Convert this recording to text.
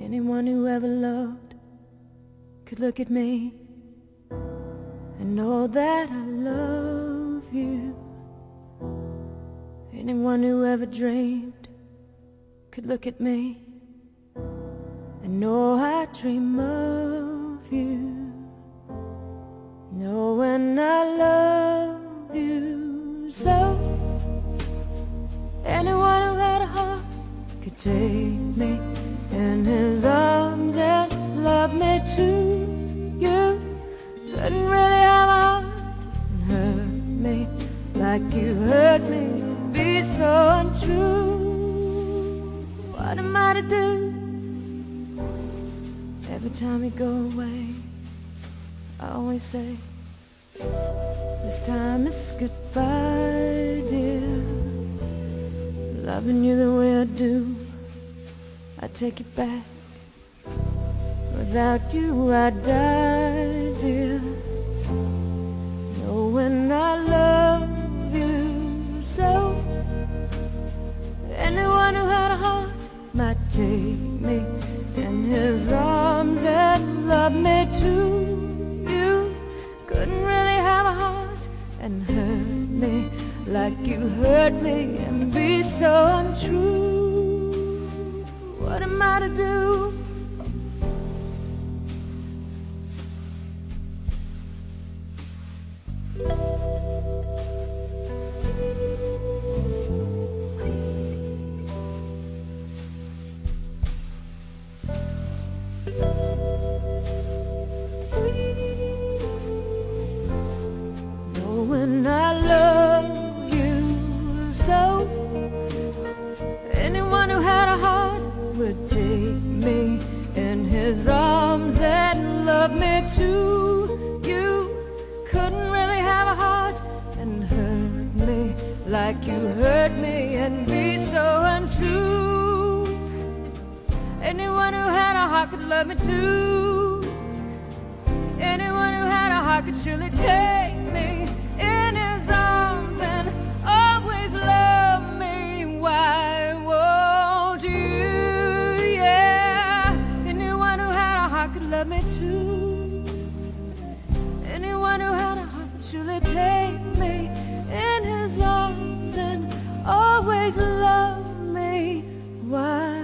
Anyone who ever loved could look at me and know that I love you. Anyone who ever dreamed could look at me and know I dream of you. Knowing I love could take me in his arms and love me too. You couldn't really have a and hurt me like you hurt me. It'd be so untrue. What am I to do? Every time you go away, I always say, This time it's goodbye, dear. Loving you the way I do, I take it back. Without you, I'd die, dear. Knowing I love you so. Anyone who had a heart might take me in his arms and love me too. You couldn't really have a heart and hurt me like you hurt me and be so untrue. What am I to do? Knowing I love like you hurt me and be so untrue. Anyone who had a heart could love me too. Anyone who had a heart could surely take always love me. Why?